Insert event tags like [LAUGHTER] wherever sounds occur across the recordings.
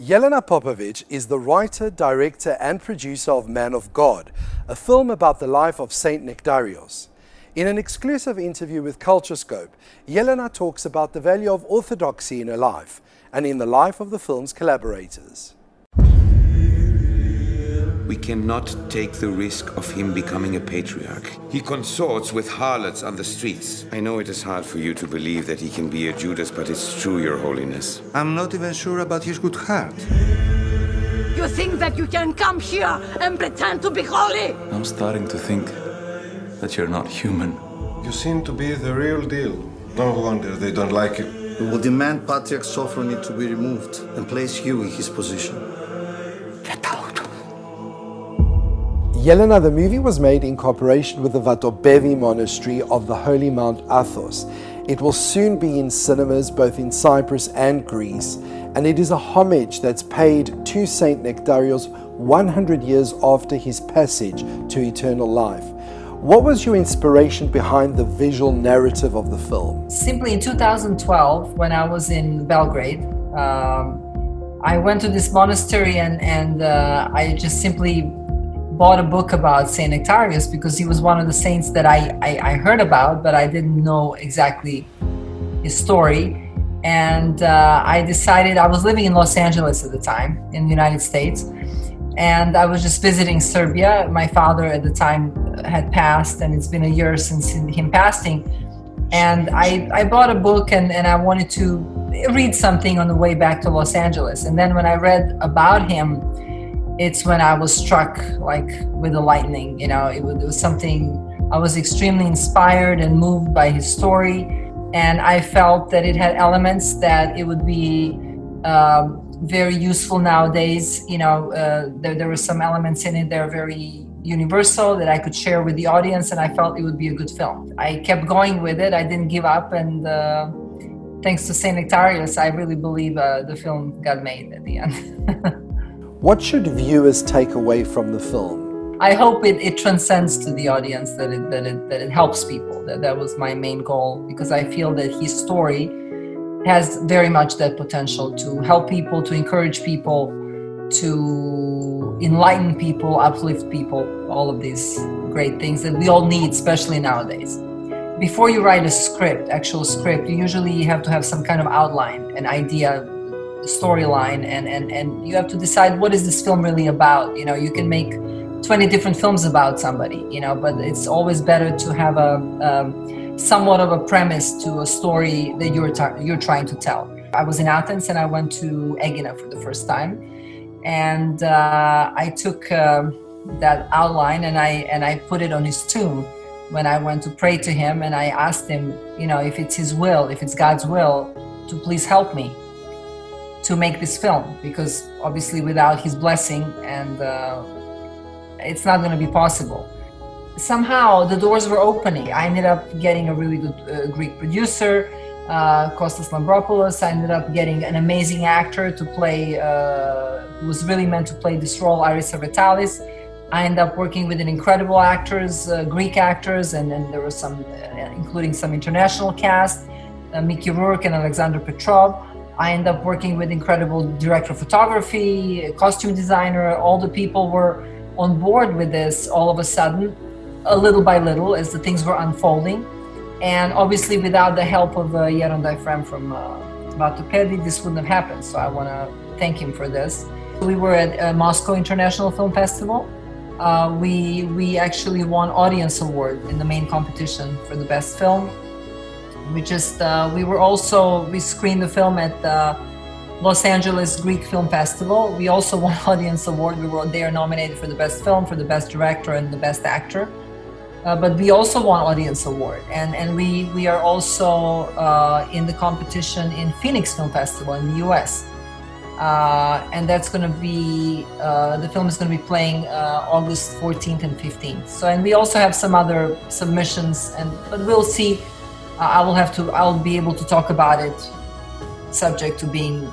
Yelena Popovic is the writer, director, and producer of Man of God, a film about the life of Saint Nektarios. In an exclusive interview with Culturescope, Yelena talks about the value of orthodoxy in her life and in the life of the film's collaborators. We cannot take the risk of him becoming a patriarch. He consorts with harlots on the streets. I know it is hard for you to believe that he can be a Judas, but it's true, Your Holiness. I'm not even sure about his good heart. You think that you can come here and pretend to be holy? I'm starting to think that you're not human. You seem to be the real deal. No wonder they don't like you. We will demand Patriarch Sophrony to be removed and place you in his position. Yelena, the movie was made in cooperation with the Vatopedi Monastery of the Holy Mount Athos. It will soon be in cinemas both in Cyprus and Greece, and it is a homage that's paid to Saint Nektarios 100 years after his passage to eternal life. What was your inspiration behind the visual narrative of the film? Simply in 2012, when I was in Belgrade, um, I went to this monastery and, and uh, I just simply bought a book about Saint Nectarius because he was one of the saints that I, I, I heard about, but I didn't know exactly his story. And uh, I decided I was living in Los Angeles at the time in the United States, and I was just visiting Serbia. My father at the time had passed, and it's been a year since him passing. And I, I bought a book and, and I wanted to read something on the way back to Los Angeles. And then when I read about him, it's when I was struck like with the lightning. You know, it was, it was something I was extremely inspired and moved by his story, and I felt that it had elements that it would be uh, very useful nowadays. You know, uh, there there were some elements in it that are very universal that I could share with the audience, and I felt it would be a good film. I kept going with it. I didn't give up, and. Uh, thanks to Saint Nectarius, I really believe uh, the film got made at the end. [LAUGHS] What should viewers take away from the film? I hope it, it transcends to the audience, that it, that, it, that it helps people. That, that was my main goal because I feel that his story has very much that potential to help people, to encourage people, to enlighten people, uplift people, all of these great things that we all need, especially nowadays. Before you write a script, actual script, you usually have to have some kind of outline, an idea storyline and, and and you have to decide what is this film really about? You know you can make 20 different films about somebody you know but it's always better to have a um, somewhat of a premise to a story that you're you're trying to tell. I was in athens and i went to Aegina for the first time. And uh, i took uh, that outline and i and i put it on his tomb. When i went to pray to him and i asked him you know if it's his will if it's god's will to please help me to make this film because obviously without his blessing and uh, it's not going to be possible somehow the doors were opening i ended up getting a really good uh, greek producer uh, Kostas Lambropoulos. I ended up getting an amazing actor to play, uh, who was really meant to play this role, Aris Servetalis. I ended up working with an incredible actors, uh, Greek actors, and then there was some, uh, including some international cast, uh, Mickey Rourke and Alexander Petrov. I ended up working with incredible director of photography, costume designer. All the people were on board with this all of a sudden, a little by little, as the things were unfolding. And obviously, without the help of uh, Yaron Daifram from uh, this wouldn't have happened. So I want to thank him for this. We were at uh, Moscow International Film Festival. Uh, we we actually won audience award in the main competition for the best film we just uh, we were also we screened the film at the Los Angeles Greek Film Festival. We also [LAUGHS] won audience award. We were there nominated for the best film, for the best director, and the best actor. Uh, but we also won audience award, and and we we are also uh, in the competition in Phoenix Film Festival in the U.S. Uh, and that's going to be uh, the film is going to be playing uh, August 14th and 15th. So, and we also have some other submissions, and but we'll see I will have to, I'll be able to talk about it subject to being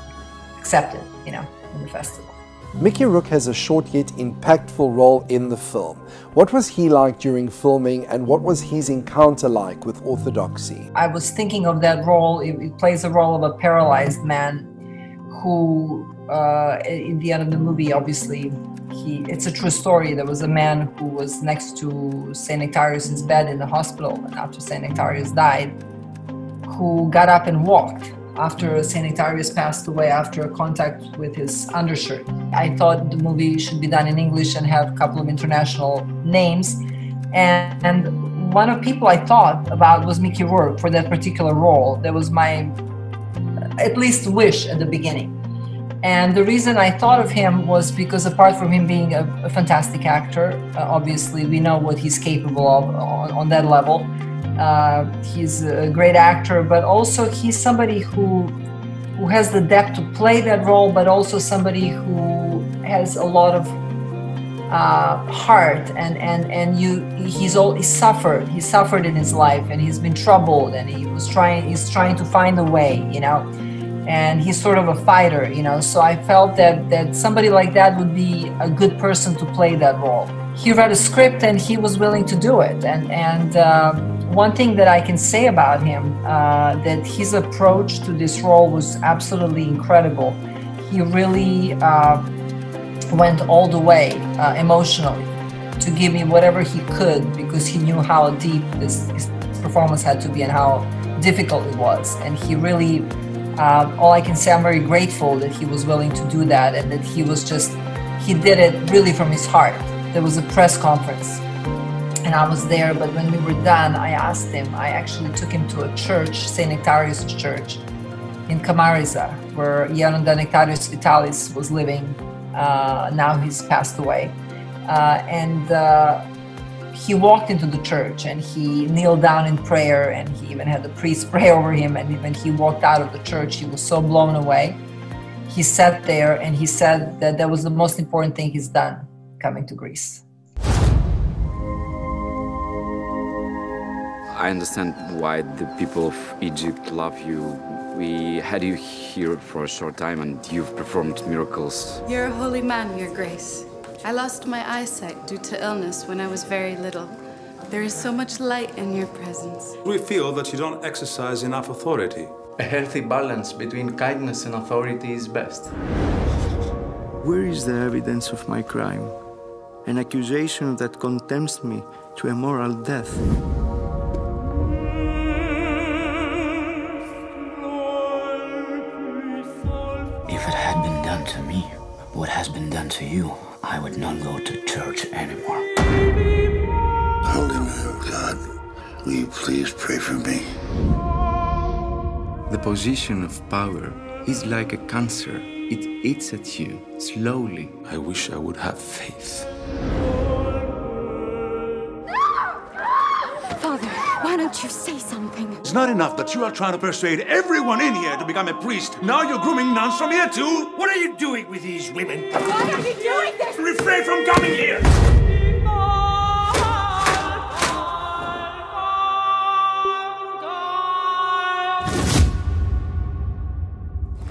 accepted, you know, in the festival. Mickey Rourke has a short yet impactful role in the film. What was he like during filming and what was his encounter like with orthodoxy? I was thinking of that role. It, it plays a role of a paralyzed man who uh, in the end of the movie, obviously, he it's a true story. There was a man who was next to Saint Nectarius's bed in the hospital, and after Saint Nectarius died, who got up and walked after St. Nectarius passed away after a contact with his undershirt. I thought the movie should be done in English and have a couple of international names. And, and one of people I thought about was Mickey Rourke for that particular role. That was my at least wish at the beginning. And the reason I thought of him was because, apart from him being a, a fantastic actor, uh, obviously we know what he's capable of on, on that level. Uh, he's a great actor, but also he's somebody who who has the depth to play that role, but also somebody who has a lot of uh, heart and and and you he's all he suffered he suffered in his life and he's been troubled and he was trying he's trying to find a way you know and he's sort of a fighter you know so i felt that that somebody like that would be a good person to play that role he read a script and he was willing to do it and and um, one thing that I can say about him uh, that his approach to this role was absolutely incredible. He really uh, went all the way uh, emotionally to give me whatever he could because he knew how deep this, this performance had to be and how difficult it was. And he really, uh, all I can say, I'm very grateful that he was willing to do that and that he was just, he did it really from his heart. There was a press conference and I was there. But when we were done, I asked him, I actually took him to a church, St. Nectarius Church in Kamariza, where Ieronda Nectarius Vitalis was living. Uh, now he's passed away. Uh, and uh, he walked into the church and he kneeled down in prayer and he even had the priest [LAUGHS] pray over him. And when he walked out of the church, he was so blown away. He sat there and he said that that was the most important thing he's done coming to Greece. I understand why the people of Egypt love you. We had you here for a short time and you've performed miracles. You're a holy man, Your Grace. I lost my eyesight due to illness when I was very little. There is so much light in your presence. We feel that you don't exercise enough authority. A healthy balance between kindness and authority is best. Where is the evidence of my crime? An accusation that condemns me to a moral death. If it had been done to me, what has been done to you, I would not go to church anymore. Holy man of God, will you please pray for me? The position of power is like a cancer. It eats at you slowly. I wish I would have faith. Don't you say something? It's not enough that you are trying to persuade everyone in here to become a priest. Now you're grooming nuns from here too? What are you doing with these women? Why are you doing this? Refrain from coming here!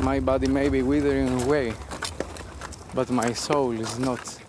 My body may be withering away, but my soul is not.